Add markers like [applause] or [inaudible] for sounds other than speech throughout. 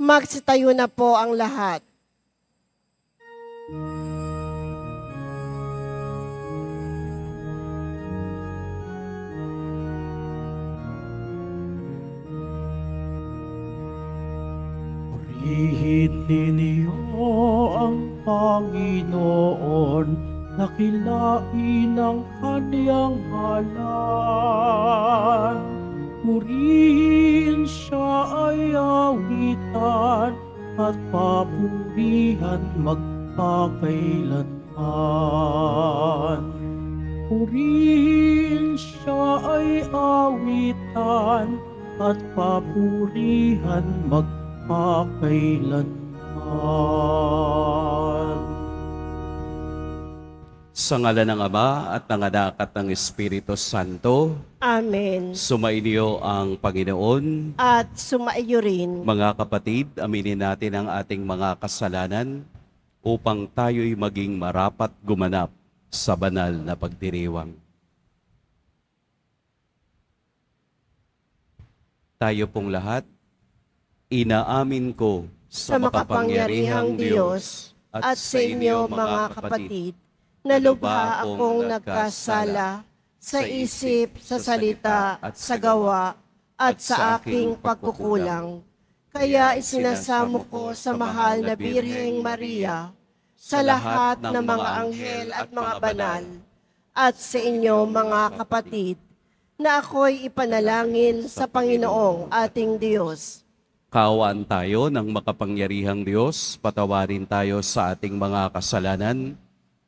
Magsitayo na po ang lahat. Purihin ninyo ang Panginoon, nakilain ang kaniyang halan. Purihin siya ay awitan at papurihan magpakailanman. Purihin siya ay awitan at papurihan magpakailanman. Sa ngala ng Ama at ng Anak at ng Espiritu Santo, Amen. sumainyo ang Panginoon. At sumaiyo rin. Mga kapatid, aminin natin ang ating mga kasalanan upang tayo'y maging marapat gumanap sa banal na pagdiriwang. Tayo pong lahat, inaamin ko sa makapangyarihang Diyos at sa inyo mga kapatid, na lubha akong nagkasala sa isip, sa salita, at sa gawa, at sa aking pagkukulang. Kaya isinasamo ko sa mahal na Birheng Maria, sa lahat ng mga anghel at mga banal, at sa inyo mga kapatid, na ako'y ipanalangin sa Panginoong ating Diyos. Kaawaan tayo ng makapangyarihang Diyos, patawarin tayo sa ating mga kasalanan,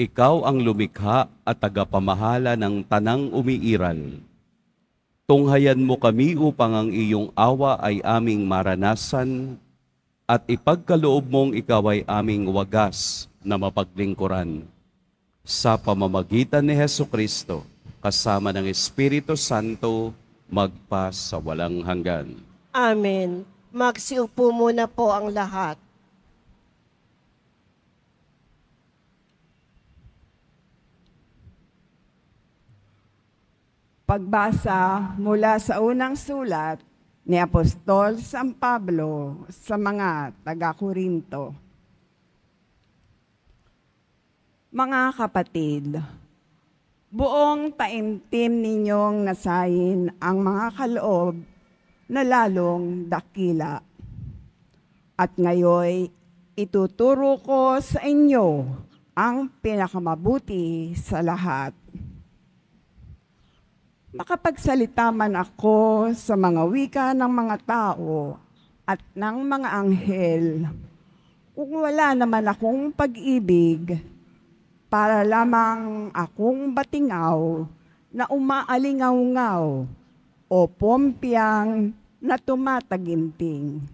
ikaw ang lumikha at tagapamahala ng tanang umiiral. Tunghayan mo kami upang ang iyong awa ay aming maranasan at ipagkaloob mong ikaw ay aming wagas na mapaglingkuran. Sa pamamagitan ni Heso Kristo, kasama ng Espiritu Santo, magpa sa walang hanggan. Amen. Magsiupo muna po ang lahat. Pagbasa mula sa unang sulat ni Apostol San Pablo sa mga taga-Korinto. Mga kapatid, buong taimtim ninyong nasayin ang mga kaloob na lalong dakila. At ngayon, ituturo ko sa inyo ang pinakamabuti sa lahat makapagsalita man ako sa mga wika ng mga tao at ng mga anghel, kung wala naman akong pag-ibig, para lamang akong batingaw na umaalingaw-ngaw o pompyang na tumataginting.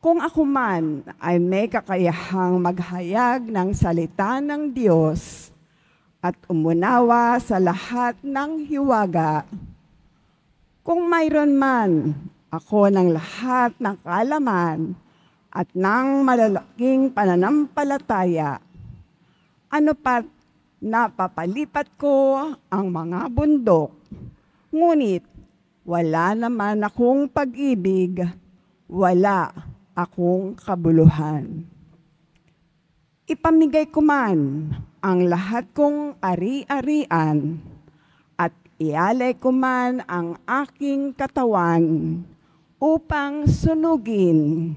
Kung ako man ay may kakayahang maghayag ng salita ng Diyos, at umunawa sa lahat ng hiwaga. Kung mayroon man ako ng lahat ng kalaman at ng malalaking pananampalataya, ano pat napapalipat ko ang mga bundok, ngunit wala naman akong pag-ibig, wala akong kabuluhan. Ipamigay ko man ang lahat kong ari-arian at ialay ko man ang aking katawan upang sunugin.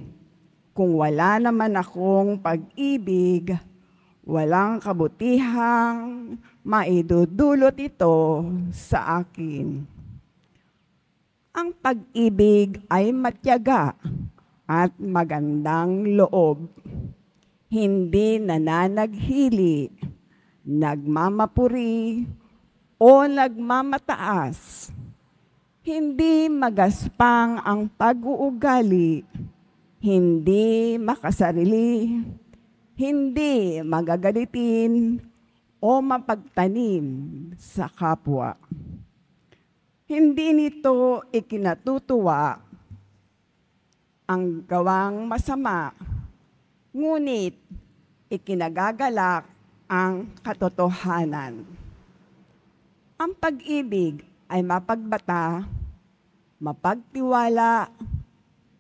Kung wala naman akong pag-ibig, walang kabutihang maidudulot ito sa akin. Ang pag-ibig ay matyaga at magandang loob. Hindi nananaghili nagmamapuri, o nagmamataas. Hindi magaspang ang pag-uugali, hindi makasarili, hindi magagalitin o mapagtanim sa kapwa. Hindi nito ikinatutuwa ang gawang masama, ngunit ikinagagalak ang katotohanan. Ang pag-ibig ay mapagbata, mapagtiwala,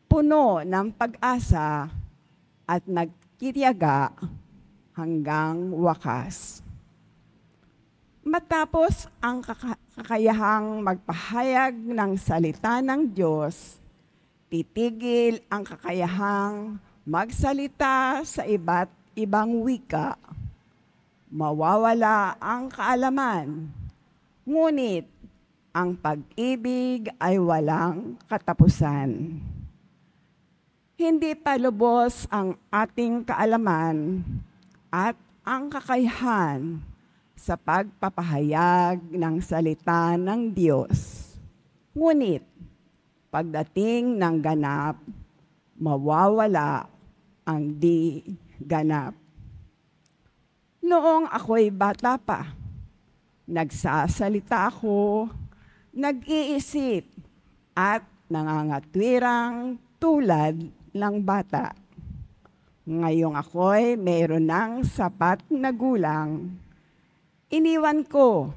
puno ng pag-asa at nagkitiyaga hanggang wakas. Matapos ang kaka- kakayahang magpahayag ng salita ng Diyos, titigil ang kakayahang magsalita sa iba't ibang wika. Mawawala ang kaalaman, ngunit ang pag-ibig ay walang katapusan. Hindi pa lubos ang ating kaalaman at ang kakayahan sa pagpapahayag ng salita ng Diyos. Ngunit, pagdating ng ganap, mawawala ang di ganap. Noong ako'y bata pa, nagsasalita ako, nag-iisip, at nangangatwirang tulad ng bata. Ngayong ako'y mayroon ng sapat na gulang iniwan ko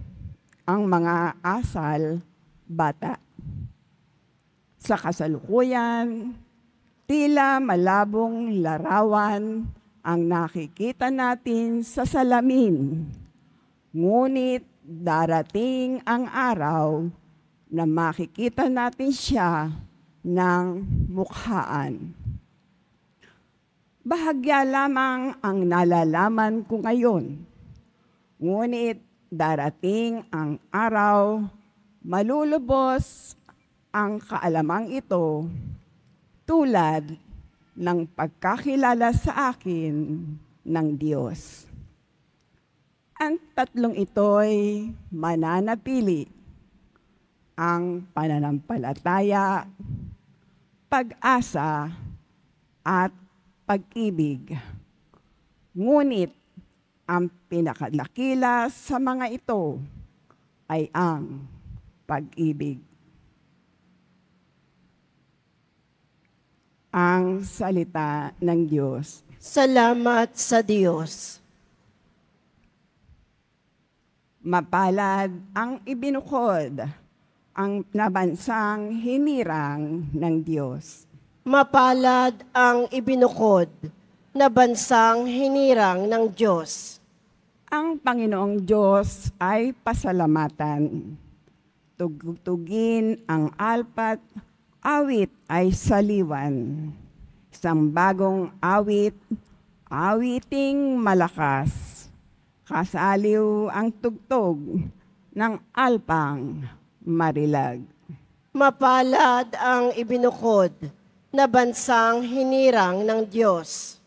ang mga asal bata. Sa kasalukuyan, tila malabong larawan ang nakikita natin sa salamin. Ngunit darating ang araw na makikita natin siya ng mukhaan. Bahagya lamang ang nalalaman ko ngayon Ngunit darating ang araw, malulubos ang kaalamang ito tulad ng pagkakilala sa akin ng Diyos. Ang tatlong ito'y mananatili ang pananampalataya, pag-asa, at pag-ibig. Ngunit ang pinakalakila sa mga ito ay ang pag-ibig. Ang salita ng Diyos. Salamat sa Diyos. Mapalad ang ibinukod, ang nabansang hinirang ng Diyos. Mapalad ang ibinukod na bansang hinirang ng Diyos. Ang Panginoong Diyos ay pasalamatan. Tugtugin ang alpat, awit ay saliwan. Isang bagong awit, awiting malakas. Kasaliw ang tugtog ng alpang marilag. Mapalad ang ibinukod na bansang hinirang ng Diyos.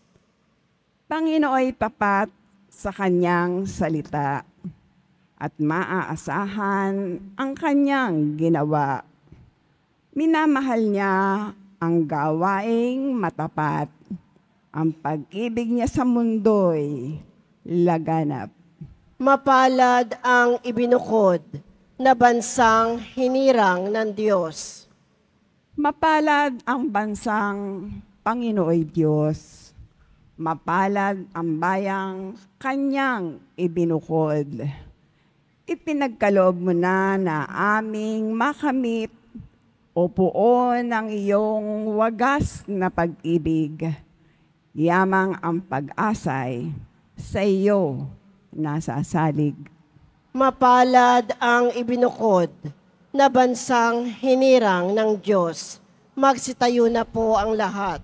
Panginooy tapat sa kanyang salita at maaasahan ang kanyang ginawa. Minamahal niya ang gawaing matapat. Ang pag-ibig niya sa mundo'y laganap. Mapalad ang ibinukod na bansang hinirang ng Diyos. Mapalad ang bansang Panginooy Diyos mapalad ang bayang kanyang ibinukod. Ipinagkaloob mo na na aming makamit o puon ang iyong wagas na pag-ibig. Yamang ang pag-asay sa iyo nasasalig. Mapalad ang ibinukod na bansang hinirang ng Diyos. Magsitayo na po ang lahat.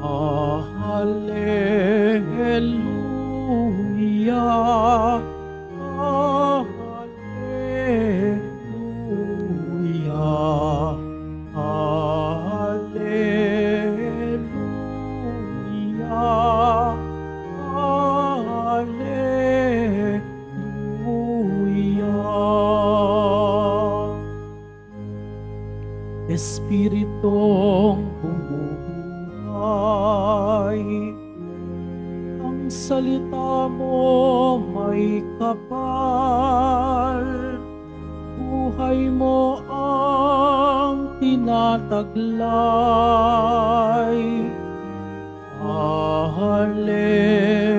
Hallelujah. Hallelujah. Hallelujah. Hallelujah. Espiritong mo may kapal. Buhay mo ang tinataglay. Hallelujah.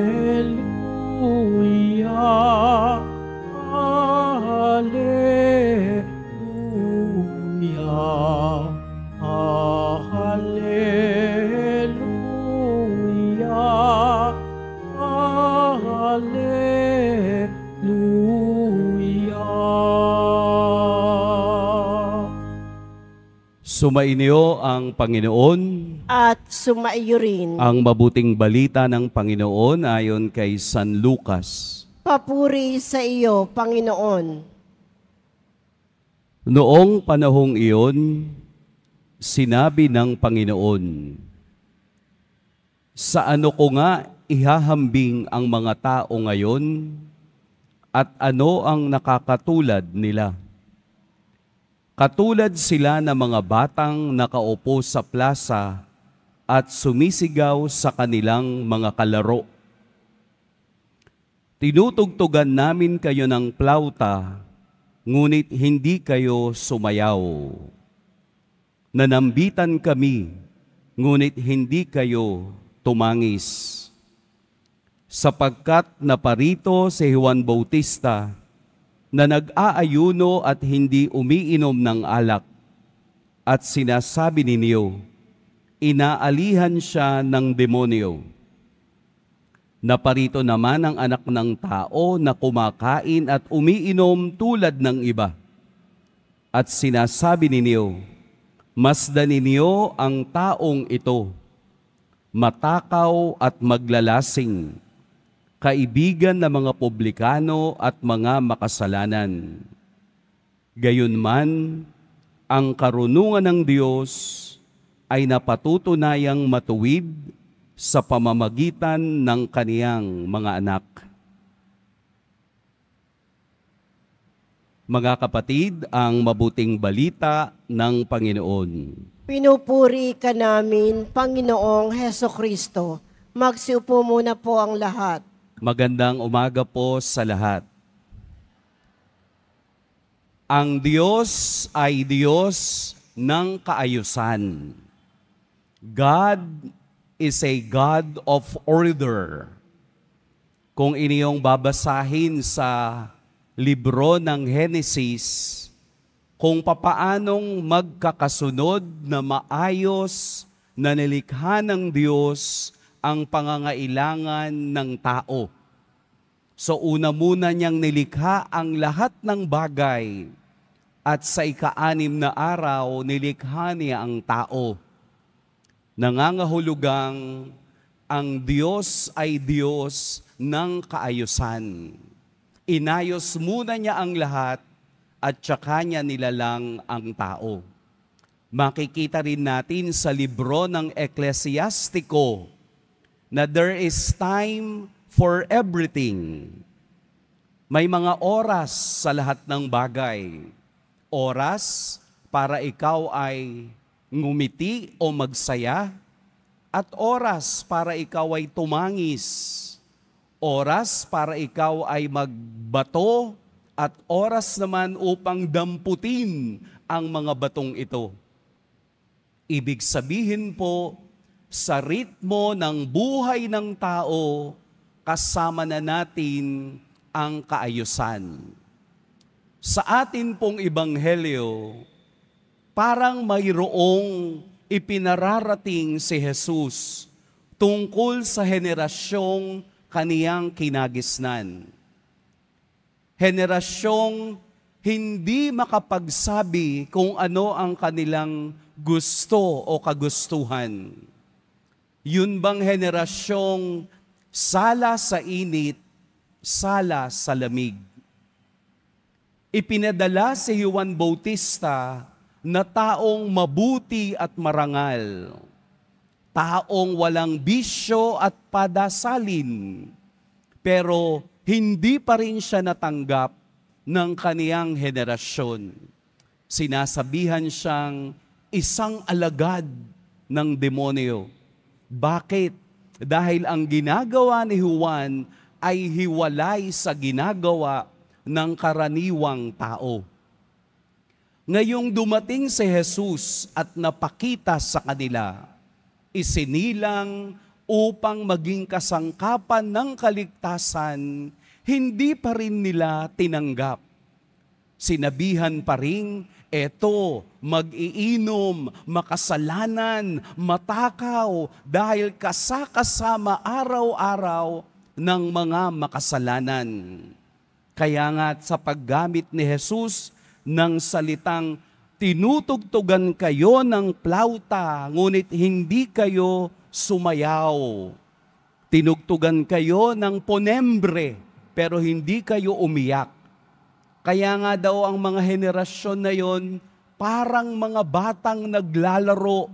Sumainyo ang Panginoon, At sumaiyo rin. ang mabuting balita ng Panginoon ayon kay San Lucas. Papuri sa iyo, Panginoon. Noong panahong iyon, sinabi ng Panginoon, Sa ano ko nga ihahambing ang mga tao ngayon at ano ang nakakatulad nila? Katulad sila ng mga batang nakaupo sa plaza at sumisigaw sa kanilang mga kalaro. Tinutugtugan namin kayo ng plauta, ngunit hindi kayo sumayaw. Nanambitan kami, ngunit hindi kayo tumangis. Sapagkat naparito si Juan Bautista na nag-aayuno at hindi umiinom ng alak at sinasabi ninyo, inaalihan siya ng demonyo. Naparito naman ang anak ng tao na kumakain at umiinom tulad ng iba. At sinasabi ninyo, masdan ninyo ang taong ito, matakaw at maglalasing, kaibigan ng mga publikano at mga makasalanan. Gayunman, ang karunungan ng Diyos ay napatutunayang matuwid sa pamamagitan ng kaniyang mga anak. Mga kapatid, ang mabuting balita ng Panginoon. Pinupuri ka namin, Panginoong Heso Kristo. Magsiupo muna po ang lahat. Magandang umaga po sa lahat. Ang Diyos ay Diyos ng kaayusan. God is a God of order. Kung iniyong babasahin sa libro ng Genesis, kung papaanong magkakasunod na maayos na nilikha ng Diyos ang pangangailangan ng tao. So una muna niyang nilikha ang lahat ng bagay at sa ika-anim na araw nilikha niya ang tao. Nangangahulugang ang Diyos ay Diyos ng kaayusan. Inayos muna niya ang lahat at tsaka niya nilalang ang tao. Makikita rin natin sa libro ng Eklesiastiko na there is time for everything. May mga oras sa lahat ng bagay. Oras para ikaw ay ngumiti o magsaya at oras para ikaw ay tumangis. Oras para ikaw ay magbato at oras naman upang damputin ang mga batong ito. Ibig sabihin po, sa ritmo ng buhay ng tao, kasama na natin ang kaayusan. Sa atin pong ibanghelyo, parang mayroong ipinararating si Jesus tungkol sa henerasyong kaniyang kinagisnan. Henerasyong hindi makapagsabi kung ano ang kanilang gusto o kagustuhan. Yun bang henerasyong sala sa init, sala sa lamig? Ipinadala si Juan Bautista na taong mabuti at marangal, taong walang bisyo at padasalin, pero hindi pa rin siya natanggap ng kaniyang henerasyon. Sinasabihan siyang isang alagad ng demonyo. Bakit? Dahil ang ginagawa ni Juan ay hiwalay sa ginagawa ng karaniwang tao. Ngayong dumating si Jesus at napakita sa kanila, isinilang upang maging kasangkapan ng kaligtasan, hindi pa rin nila tinanggap. Sinabihan pa rin, eto, mag-iinom, makasalanan, matakaw, dahil kasakasama araw-araw ng mga makasalanan. Kaya nga sa paggamit ni Jesus ng salitang tinutugtugan kayo ng plauta, ngunit hindi kayo sumayaw. Tinugtugan kayo ng ponembre, pero hindi kayo umiyak. Kaya nga daw ang mga henerasyon na yon parang mga batang naglalaro,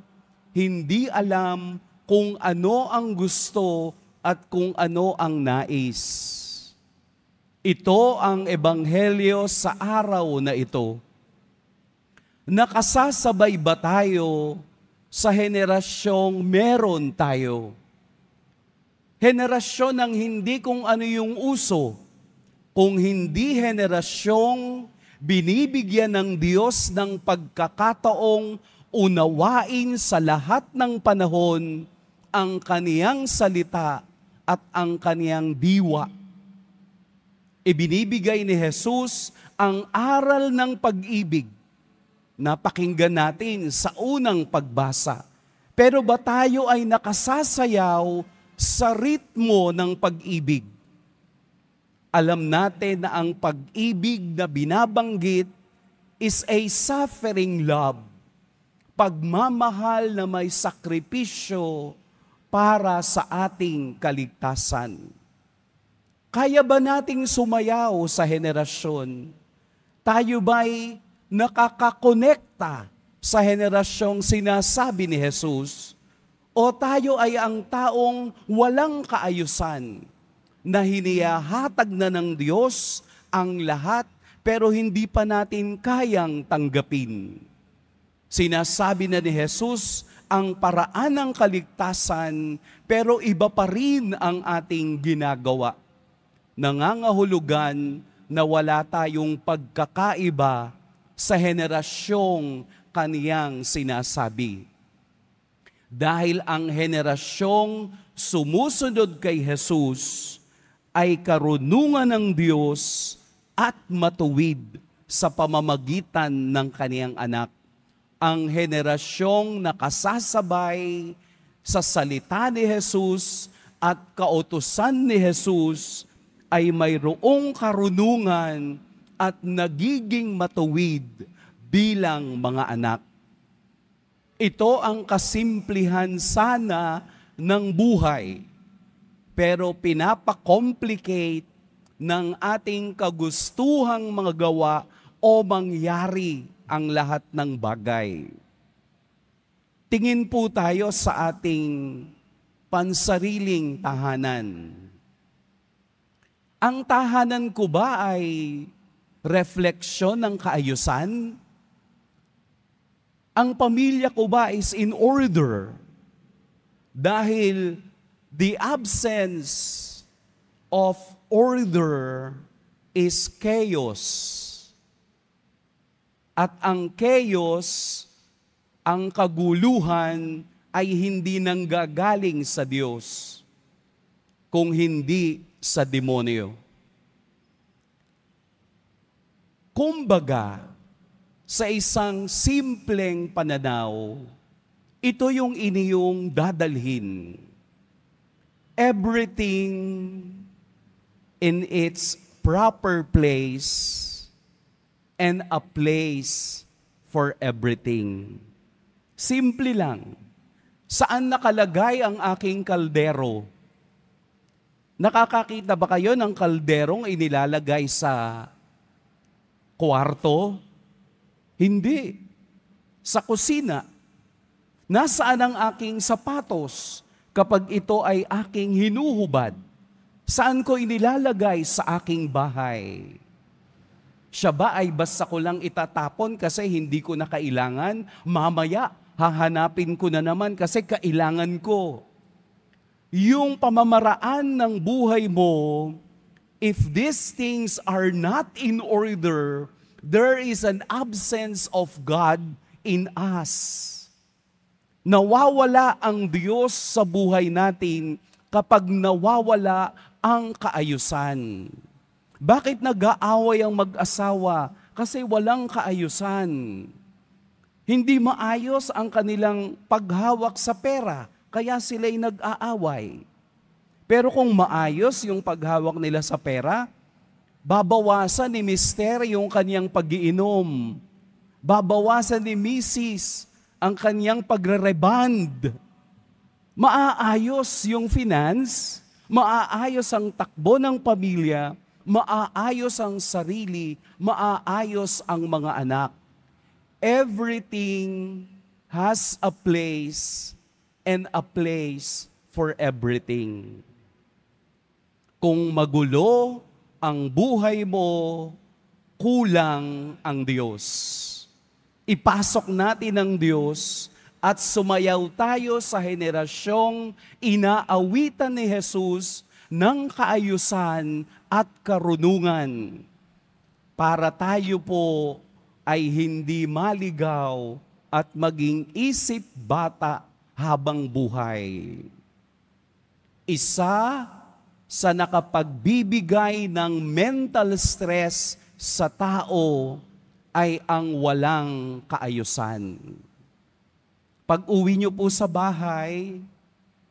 hindi alam kung ano ang gusto at kung ano ang nais. Ito ang ebanghelyo sa araw na ito. Nakasasabay ba tayo sa henerasyong meron tayo? Henerasyon ng hindi kung ano yung uso, kung hindi henerasyong binibigyan ng Diyos ng pagkakataong unawain sa lahat ng panahon ang kaniyang salita at ang kaniyang diwa ibinibigay ni Jesus ang aral ng pag-ibig na pakinggan natin sa unang pagbasa. Pero ba tayo ay nakasasayaw sa ritmo ng pag-ibig? Alam natin na ang pag-ibig na binabanggit is a suffering love. Pagmamahal na may sakripisyo para sa ating kaligtasan. Kaya ba nating sumayaw sa henerasyon? Tayo ba'y nakakakonekta sa henerasyong sinasabi ni Jesus? O tayo ay ang taong walang kaayusan na hiniyahatag na ng Diyos ang lahat pero hindi pa natin kayang tanggapin? Sinasabi na ni Jesus ang paraan ng kaligtasan pero iba pa rin ang ating ginagawa nangangahulugan na wala tayong pagkakaiba sa henerasyong kaniyang sinasabi. Dahil ang henerasyong sumusunod kay Jesus ay karunungan ng Diyos at matuwid sa pamamagitan ng kaniyang anak. Ang henerasyong nakasasabay sa salita ni Jesus at kautusan ni Jesus ay mayroong karunungan at nagiging matuwid bilang mga anak. Ito ang kasimplihan sana ng buhay, pero pinapakomplicate ng ating kagustuhang mga gawa o mangyari ang lahat ng bagay. Tingin po tayo sa ating pansariling tahanan ang tahanan ko ba ay refleksyon ng kaayusan? Ang pamilya ko ba is in order? Dahil the absence of order is chaos. At ang chaos, ang kaguluhan ay hindi nanggagaling sa Diyos, kung hindi sa demonyo. Kumbaga, sa isang simpleng pananaw, ito yung iniyong dadalhin. Everything in its proper place and a place for everything. Simple lang. Saan nakalagay ang aking kaldero? Nakakakita ba kayo ng kalderong inilalagay sa kwarto? Hindi. Sa kusina. Nasaan ang aking sapatos kapag ito ay aking hinuhubad? Saan ko inilalagay sa aking bahay? Siya ba ay basta ko lang itatapon kasi hindi ko na kailangan? Mamaya, hahanapin ko na naman kasi kailangan ko. Yung pamamaraan ng buhay mo, if these things are not in order, there is an absence of God in us. Nawawala ang Diyos sa buhay natin kapag nawawala ang kaayusan. Bakit nag-aaway ang mag-asawa? Kasi walang kaayusan. Hindi maayos ang kanilang paghawak sa pera, kaya sila'y nag-aaway. Pero kung maayos yung paghawak nila sa pera, babawasan ni Mister yung kanyang pagiinom. Babawasan ni Mrs. ang kanyang pagre-reband. Maaayos yung finance, maaayos ang takbo ng pamilya, maaayos ang sarili, maaayos ang mga anak everything has a place and a place for everything. Kung magulo ang buhay mo, kulang ang Diyos. Ipasok natin ang Diyos at sumayaw tayo sa henerasyong inaawitan ni Jesus ng kaayusan at karunungan para tayo po ay hindi maligaw at maging isip bata habang buhay. Isa sa nakapagbibigay ng mental stress sa tao ay ang walang kaayusan. Pag uwi niyo po sa bahay,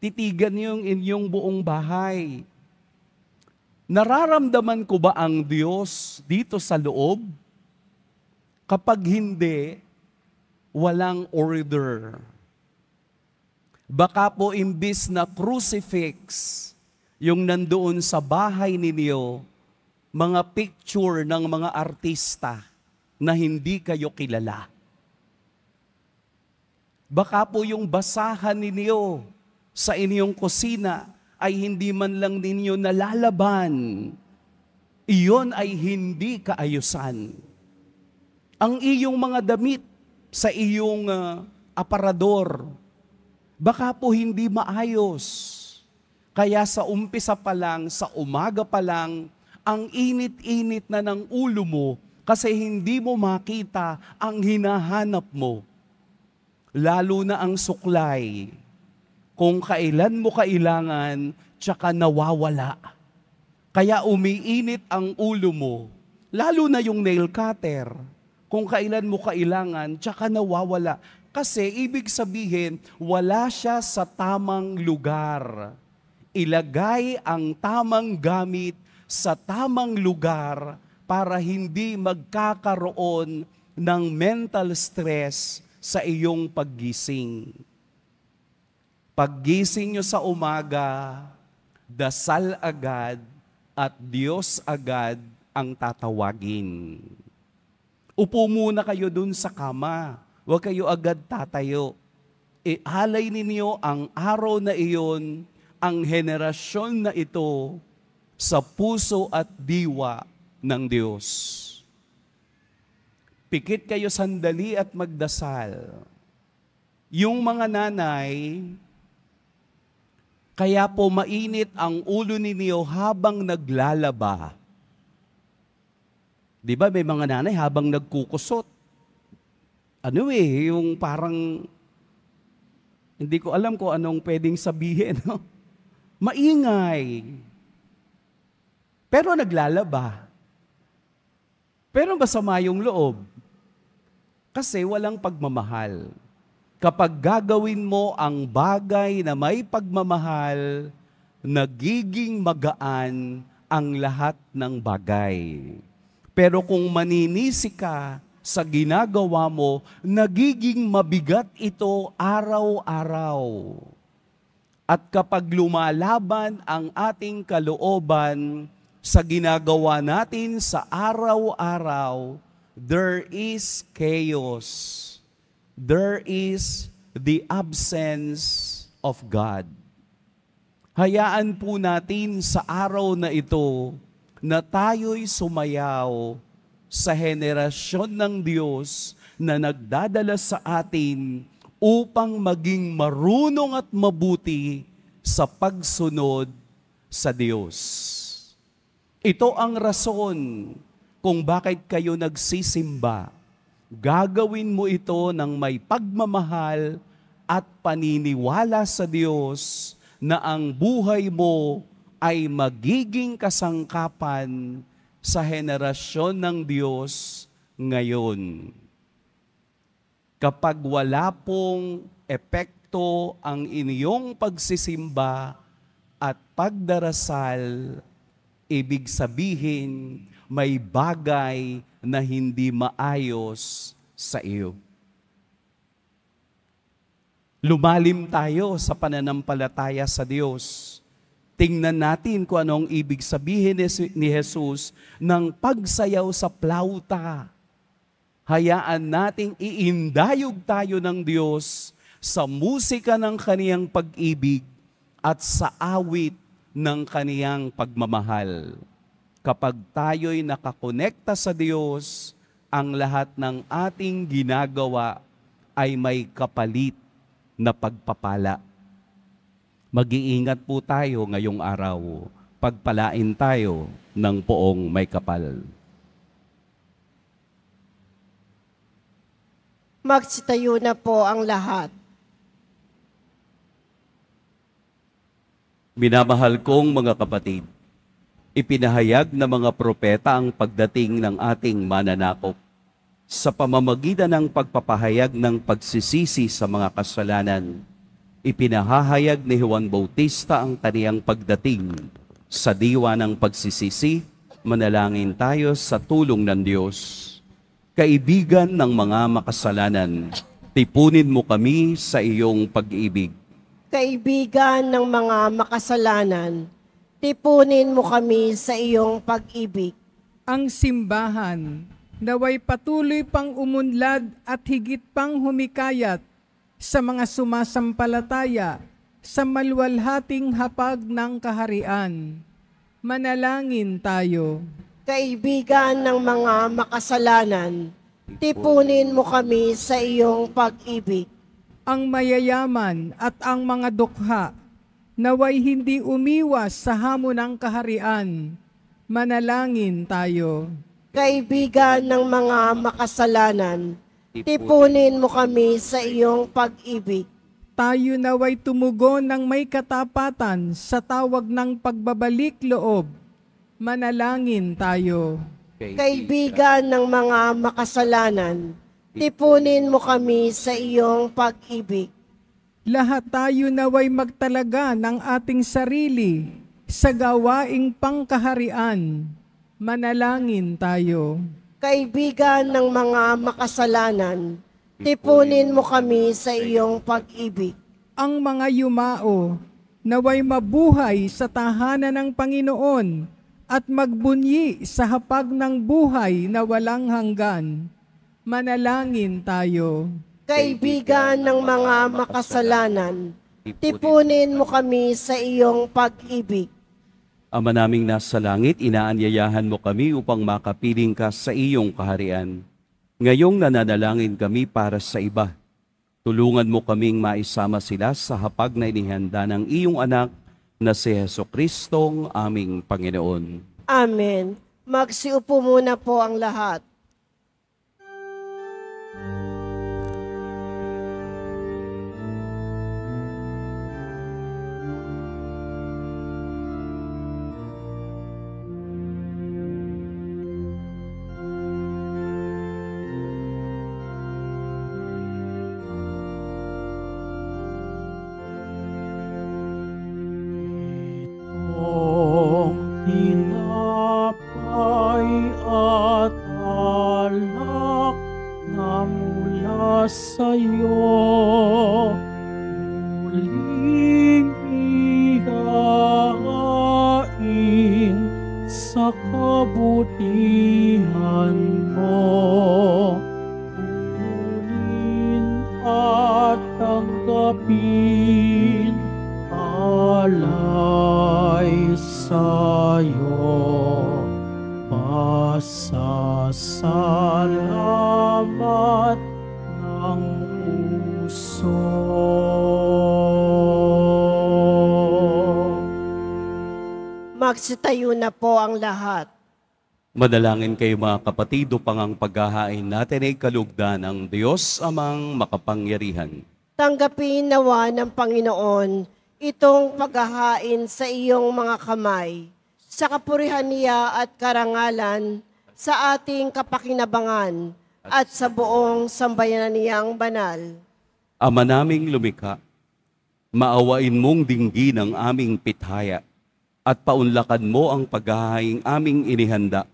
titigan niyo yung inyong buong bahay. Nararamdaman ko ba ang Diyos dito sa loob? Kapag hindi, walang order. Baka po imbis na crucifix, yung nandoon sa bahay ninyo, mga picture ng mga artista na hindi kayo kilala. Baka po yung basahan ninyo sa inyong kusina ay hindi man lang ninyo nalalaban. Iyon ay hindi kaayusan ang iyong mga damit sa iyong uh, aparador, baka po hindi maayos. Kaya sa umpisa pa lang, sa umaga pa lang, ang init-init na ng ulo mo kasi hindi mo makita ang hinahanap mo. Lalo na ang suklay. Kung kailan mo kailangan, tsaka nawawala. Kaya umiinit ang ulo mo. Lalo na yung nail cutter kung kailan mo kailangan, tsaka nawawala. Kasi ibig sabihin, wala siya sa tamang lugar. Ilagay ang tamang gamit sa tamang lugar para hindi magkakaroon ng mental stress sa iyong paggising. Paggising nyo sa umaga, dasal agad at Diyos agad ang tatawagin. Upo muna kayo dun sa kama. Huwag kayo agad tatayo. Ihalay ninyo ang araw na iyon, ang henerasyon na ito, sa puso at diwa ng Diyos. Pikit kayo sandali at magdasal. Yung mga nanay, kaya po mainit ang ulo ninyo habang naglalaba Di ba may mga nanay habang nagkukusot, ano eh, yung parang, hindi ko alam kung anong pwedeng sabihin. [laughs] No? Maingay. Pero naglalaba. Pero masama yung loob. Kasi walang pagmamahal. Kapag gagawin mo ang bagay na may pagmamahal, nagiging magaan ang lahat ng bagay. Pero kung maninisi ka sa ginagawa mo, nagiging mabigat ito araw-araw. At kapag lumalaban ang ating kalooban sa ginagawa natin sa araw-araw, there is chaos. There is the absence of God. Hayaan po natin sa araw na ito na tayo'y sumayaw sa henerasyon ng Diyos na nagdadala sa atin upang maging marunong at mabuti sa pagsunod sa Diyos. Ito ang rason kung bakit kayo nagsisimba. Gagawin mo ito ng may pagmamahal at paniniwala sa Diyos na ang buhay mo ay magiging kasangkapan sa henerasyon ng Diyos ngayon. Kapag wala pong epekto ang inyong pagsisimba at pagdarasal, ibig sabihin may bagay na hindi maayos sa iyo. Lumalim tayo sa pananampalataya sa Diyos. Tingnan natin kung anong ibig sabihin ni Jesus ng pagsayaw sa plauta. Hayaan nating iindayog tayo ng Diyos sa musika ng kaniyang pag-ibig at sa awit ng kaniyang pagmamahal. Kapag tayo'y nakakonekta sa Diyos, ang lahat ng ating ginagawa ay may kapalit na pagpapala. Mag-iingat po tayo ngayong araw. Pagpalain tayo ng poong may kapal. Magsitayo na po ang lahat. Minamahal kong mga kapatid, ipinahayag ng mga propeta ang pagdating ng ating mananakop sa pamamagitan ng pagpapahayag ng pagsisisi sa mga kasalanan, ipinahahayag ni Juan Bautista ang kaniyang pagdating. Sa diwa ng pagsisisi, manalangin tayo sa tulong ng Diyos. Kaibigan ng mga makasalanan, tipunin mo kami sa iyong pag-ibig. Kaibigan ng mga makasalanan, tipunin mo kami sa iyong pag-ibig. Ang simbahan naway patuloy pang umunlad at higit pang humikayat sa mga sumasampalataya sa malwalhating hapag ng kaharian. Manalangin tayo. Kaibigan ng mga makasalanan, tipunin mo kami sa iyong pag-ibig. Ang mayayaman at ang mga dukha, naway hindi umiwas sa hamon ng kaharian. Manalangin tayo kaibigan ng mga makasalanan, tipunin mo kami sa iyong pag-ibig. Tayo naway tumugon ng may katapatan sa tawag ng pagbabalik loob. Manalangin tayo. Kaibigan ng mga makasalanan, tipunin mo kami sa iyong pag-ibig. Lahat tayo naway magtalaga ng ating sarili sa gawaing pangkaharian Manalangin tayo. Kaibigan ng mga makasalanan, tipunin mo kami sa iyong pag-ibig. Ang mga yumao, naway mabuhay sa tahanan ng Panginoon at magbunyi sa hapag ng buhay na walang hanggan. Manalangin tayo. Kaibigan ng mga makasalanan, tipunin mo kami sa iyong pag-ibig. Ama naming nasa langit, inaanyayahan mo kami upang makapiling ka sa iyong kaharian. Ngayong nananalangin kami para sa iba. Tulungan mo kaming maisama sila sa hapag na inihanda ng iyong anak na si Heso Kristong aming Panginoon. Amen. Magsiupo muna po ang lahat. Madalangin kayo mga kapatid upang ang paghahain natin ay kalugdan ng Diyos amang makapangyarihan. Tanggapin nawa ng Panginoon itong paghahain sa iyong mga kamay, sa kapurihan niya at karangalan, sa ating kapakinabangan, at sa buong sambayanan niyang banal. Ama naming lumikha, maawain mong dinggin ang aming pithaya at paunlakan mo ang paghahaing aming inihanda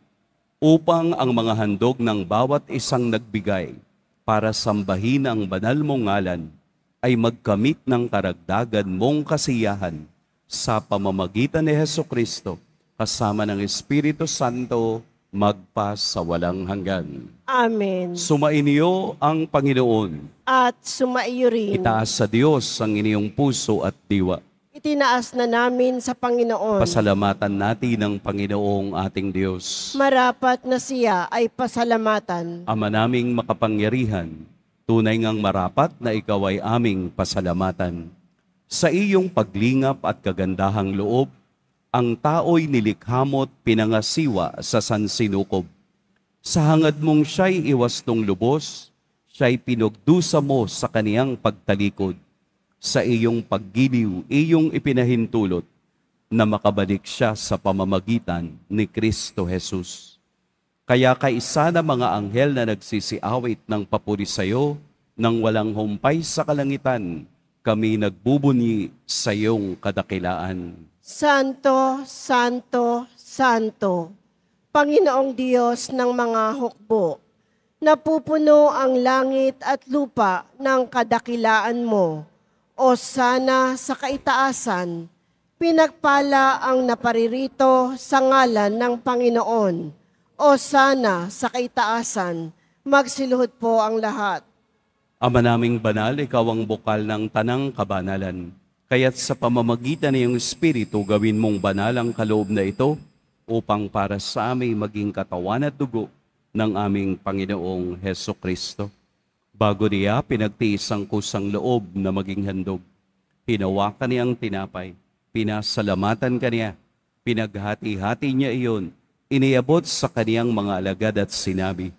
upang ang mga handog ng bawat isang nagbigay para sambahin ang banal mong ngalan ay magkamit ng karagdagan mong kasiyahan sa pamamagitan ni Heso Kristo kasama ng Espiritu Santo magpa sa walang hanggan. Amen. Sumainyo ang Panginoon. At sumaiyo rin. Itaas sa Diyos ang inyong puso at diwa. Itinaas na namin sa Panginoon. Pasalamatan natin ang Panginoong ating Diyos. Marapat na siya ay pasalamatan. Ama naming makapangyarihan, tunay ngang marapat na ikaw ay aming pasalamatan. Sa iyong paglingap at kagandahang loob, ang tao'y nilikha mo't pinangasiwa sa sansinukob. Sa hangad mong siya'y iwastong lubos, siya'y pinugdusa mo sa kaniyang pagtalikod. Sa iyong paggiliw, iyong ipinahintulot na makabalik siya sa pamamagitan ni Kristo Jesus. Kaya kaisa na mga anghel na nagsisiawit ng papuri sa iyo, nang walang humpay sa kalangitan, kami nagbubunyi sa iyong kadakilaan. Santo, Santo, Santo, Panginoong Diyos ng mga hukbo, napupuno ang langit at lupa ng kadakilaan mo. O sana sa kaitaasan, pinagpala ang naparirito sa ngalan ng Panginoon. O sana sa kaitaasan, magsiluhod po ang lahat. Ama naming banal, ikaw ang bukal ng tanang kabanalan. Kaya't sa pamamagitan ng iyong Espiritu, gawin mong banal ang kaloob na ito upang para sa amin maging katawan at dugo ng aming Panginoong Heso Kristo. Bago niya pinagtiis ang kusang loob na maging handog, hinawakan niyang tinapay, pinasalamatan kaniya, pinaghati-hati niya iyon, iniabot sa kaniyang mga alagad at sinabi,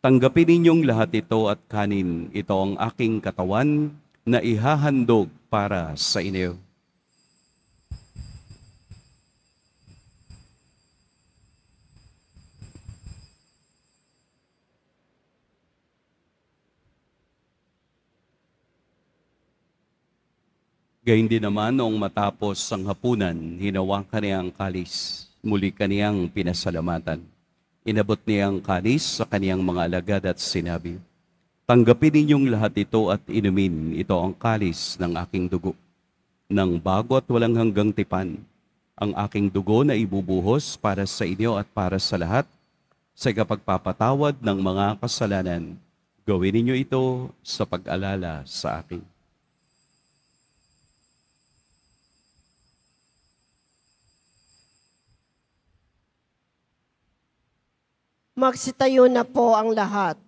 Tanggapin ninyong lahat ito at kanin, ito ang aking katawan na ihahandog para sa inyo. Gayun din naman noong matapos ang hapunan, hinawakan niya ang kalis. Muli kaniyang pinasalamatan. Inabot niya ang kalis sa kaniyang mga alagad at sinabi, Tanggapin ninyong lahat ito at inumin. Ito ang kalis ng aking dugo. Nang bago at walang hanggang tipan, ang aking dugo na ibubuhos para sa inyo at para sa lahat sa kapagpapatawad ng mga kasalanan. Gawin ninyo ito sa pag-alala sa akin. Magsitayo na po ang lahat.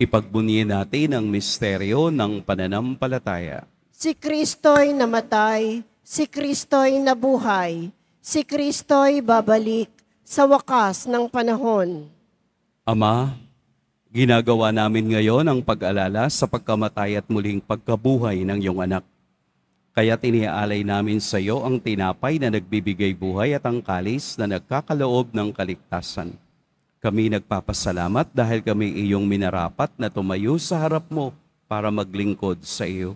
Ipagbunyi natin ang misteryo ng pananampalataya. Si Kristo'y namatay, si Kristo'y nabuhay, si Kristo'y babalik sa wakas ng panahon. Ama, ginagawa namin ngayon ang pag-alala sa pagkamatay at muling pagkabuhay ng iyong anak. Kaya tiniaalay namin sa iyo ang tinapay na nagbibigay buhay at ang kalis na nagkakaloob ng kaligtasan. Kami nagpapasalamat dahil kami iyong minarapat na tumayo sa harap mo para maglingkod sa iyo.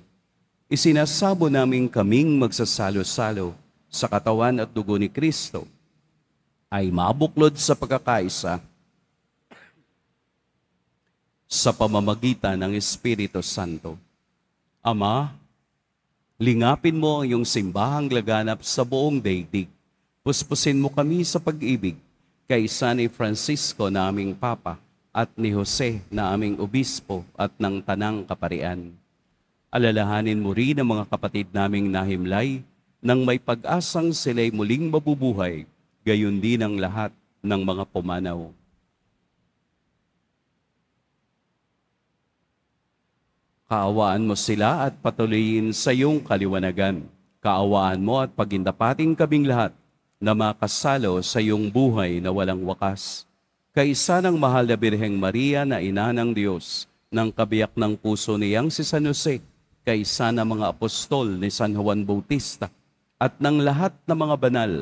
Isinasabo namin kaming magsasalo-salo sa katawan at dugo ni Kristo ay mabuklod sa pagkakaisa sa pamamagitan ng Espiritu Santo. Ama, lingapin mo ang iyong simbahang laganap sa buong daigdig. Puspusin mo kami sa pag-ibig kay San Francisco na aming Papa at ni Jose na aming Obispo at ng Tanang Kaparian. Alalahanin mo rin ang mga kapatid naming nahimlay nang may pag-asang sila'y muling mabubuhay, gayon din ang lahat ng mga pumanaw. Kaawaan mo sila at patuloyin sa iyong kaliwanagan. Kaawaan mo at pagindapating kaming lahat na makasalo sa iyong buhay na walang wakas. Kaisa ng mahal na Birheng Maria na ina ng Diyos, ng kabiyak ng puso niyang si San Jose, kaisa ng mga apostol ni San Juan Bautista, at ng lahat ng mga banal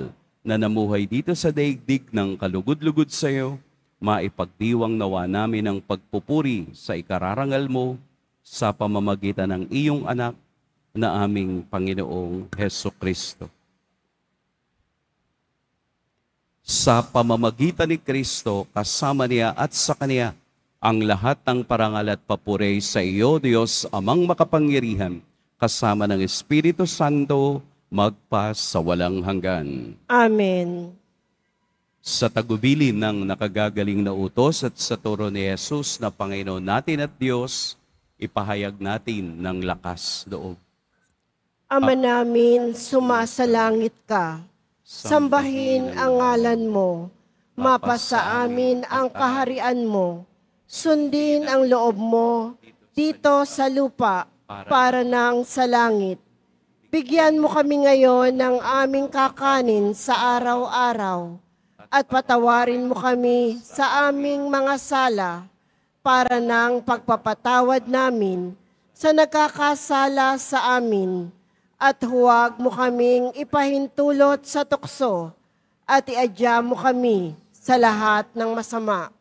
na namuhay dito sa daigdig ng kalugod-lugod sa iyo, maipagdiwang nawa namin ang pagpupuri sa ikararangal mo sa pamamagitan ng iyong anak na aming Panginoong Heso Kristo. Sa pamamagitan ni Kristo, kasama niya at sa Kanya, ang lahat ng parangal at papuri sa iyo, Diyos, amang makapangyarihan, kasama ng Espiritu Santo, magpas sa walang hanggan. Amen. Sa tagubilin ng nakagagaling na utos at sa turo ni Jesus na Panginoon natin at Diyos, ipahayag natin ng lakas loob. Ama namin, sumasalangit ka. Sambahin ang ngalan mo. Mapasa amin ang kaharian mo. Sundin ang loob mo dito sa lupa para nang sa langit. Bigyan mo kami ngayon ng aming kakanin sa araw-araw at patawarin mo kami sa aming mga sala para ng pagpapatawad namin sa nagkakasala sa amin at huwag mo kaming ipahintulot sa tukso at iadya mo kami sa lahat ng masama.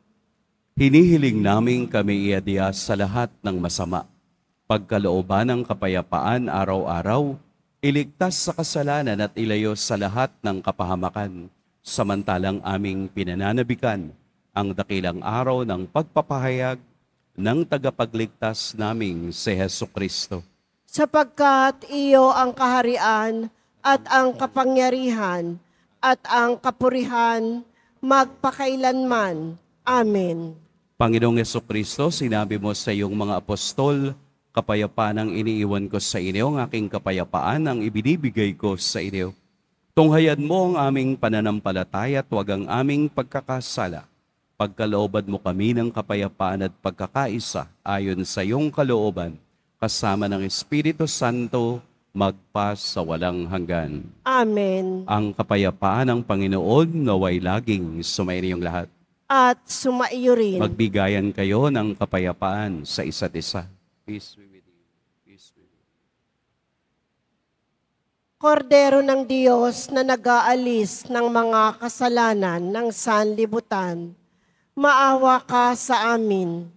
Hinihiling namin kami iadya sa lahat ng masama. Pagkalooban ng kapayapaan araw-araw, iligtas sa kasalanan at ilayo sa lahat ng kapahamakan, samantalang aming pinananabikan ang dakilang araw ng pagpapahayag ng tagapagligtas naming si Heso Kristo. Sapagkat iyo ang kaharian at ang kapangyarihan at ang kapurihan magpakailanman. Amen. Panginoong Yeso Kristo, sinabi mo sa iyong mga apostol, kapayapaan ang iniiwan ko sa inyo, ang aking kapayapaan ang ibinibigay ko sa inyo. Tunghayan mo ang aming pananampalataya at huwag ang aming pagkakasala. Pagkalooban mo kami ng kapayapaan at pagkakaisa ayon sa iyong kalooban, kasama ng Espiritu Santo, magpas sa walang hanggan. Amen. Ang kapayapaan ng Panginoon naway laging sumainiyong lahat. At sumaiyo rin. Magbigayan kayo ng kapayapaan sa isa't isa. Peace be with you. Peace be with you. Kordero ng Diyos na nag-aalis ng mga kasalanan ng sanlibutan, maawa ka sa amin.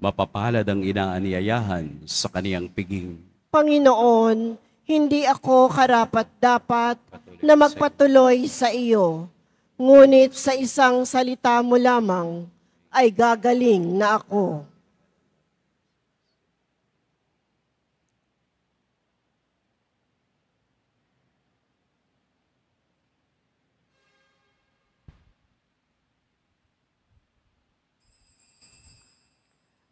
Mapapalad ang inaanyayahan sa kaniyang piging. Panginoon, hindi ako karapat-dapat na magpatuloy sa iyo. Ngunit sa isang salita mo lamang ay gagaling na ako.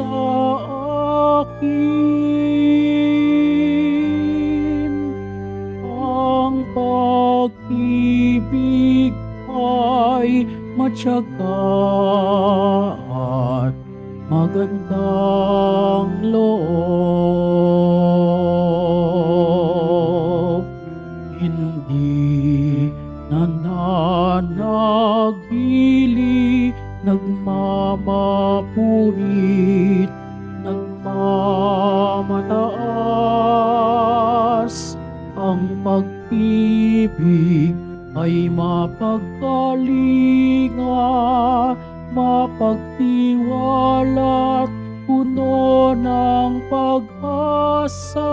Sa akin ang pag-ibig ay matyaga at magandang loob. Nagmamapurit, nagmamataas. Ang pag-ibig ay mapagkalinga, mapagtiwala puno ng pag-asa.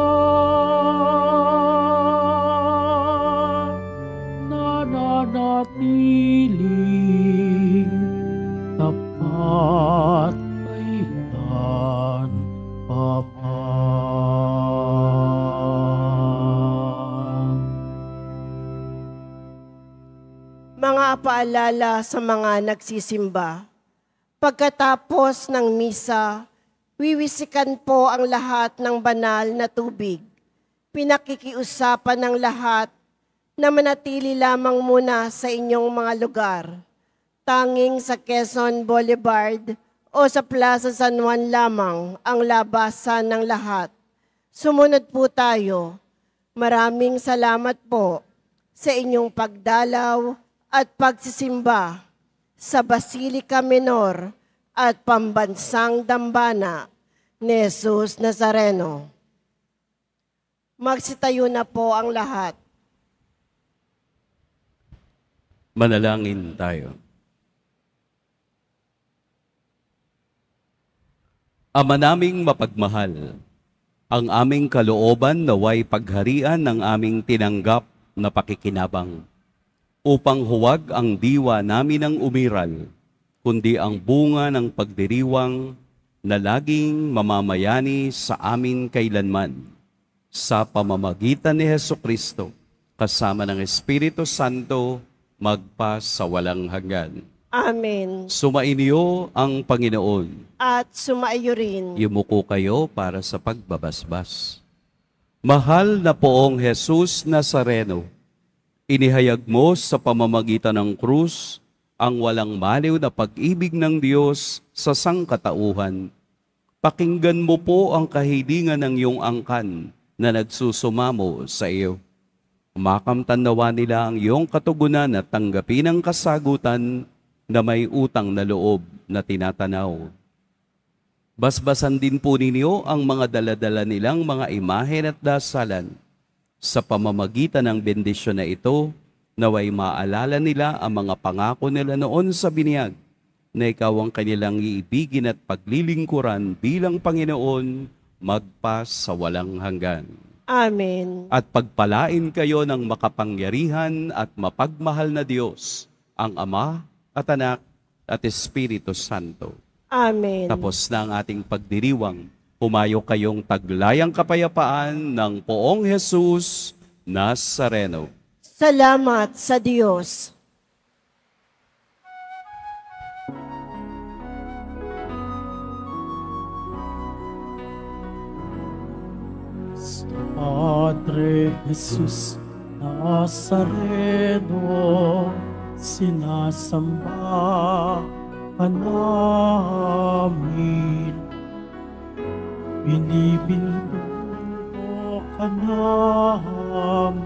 Paalala sa mga nagsisimba. Pagkatapos ng misa, wiwisikan po ang lahat ng banal na tubig. Pinakikiusapan ng lahat na manatili lamang muna sa inyong mga lugar. Tanging sa Quezon Boulevard o sa Plaza San Juan lamang ang labasan ng lahat. Sumunod po tayo. Maraming salamat po sa inyong pagdalaw at pagsisimba sa Basilica Menor at Pambansang Dambana ni Jesus Nazareno. Magsitayo na po ang lahat. Manalangin tayo. Ama naming mapagmahal, ang aming kalooban naway pagharian ng aming tinanggap na pakikinabang, upang huwag ang diwa namin ang umiral, kundi ang bunga ng pagdiriwang na laging mamamayani sa amin kailanman, sa pamamagitan ni Heso Kristo, kasama ng Espiritu Santo, magpa sa walang hanggan. Amen. Sumainyo ang Panginoon. At sumaiyo rin. Yumuko kayo para sa pagbabasbas. Mahal na poong Jesus Nazareno, inihayag mo sa pamamagitan ng krus ang walang maliw na pag-ibig ng Diyos sa sangkatauhan. Pakinggan mo po ang kahilingan ng iyong angkan na nagsusumamo sa iyo. Makamtan nawa nila ang iyong katugunan at tanggapin ang kasagutan na may utang na loob na tinatanaw. Basbasan din po ninyo ang mga daladala nilang mga imahen at dasalan. Sa pamamagitan ng bendisyon na ito, naway maalala nila ang mga pangako nila noon sa biniyag na ikaw ang kanilang iibigin at paglilingkuran bilang Panginoon magpa sa walang hanggan. Amen. At pagpalain kayo ng makapangyarihan at mapagmahal na Diyos, ang Ama at Anak at Espiritu Santo. Amen. Tapos na ang ating pagdiriwang. Humayo kayong taglayang kapayapaan ng poong Jesus Nazareno. Salamat sa Diyos. Padre Jesus Nazareno, sinasamba ka namin. Binibinto ka namin.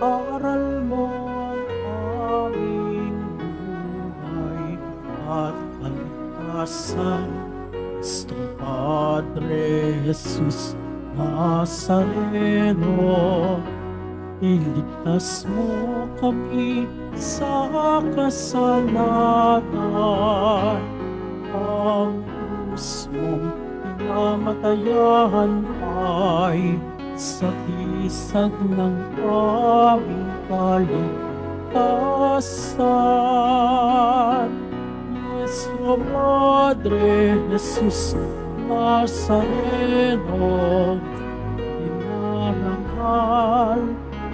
Aral mo aming buhay at kaligtasan. Nuestro Padre Jesus Nazareno, iligtas mo kami sa kasalanan. Ang krus mong pinamatayan ay sa isag ng aming kaligtasan. Nuestro Padre Jesus Nazareno, dinarangal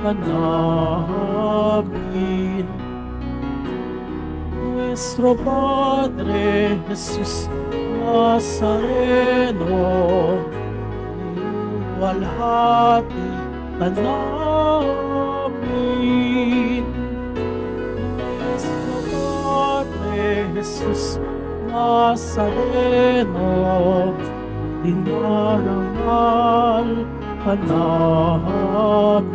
ka namin. Nuestro Padre Jesus Nazareno, niluwalhati ka namin. Nuestro Padre Jesus Nazareno, dinarangal ka namin.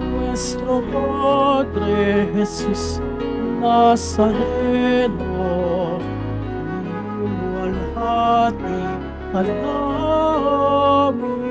Nuestro Padre Jesus Nazareno, alhamdulillah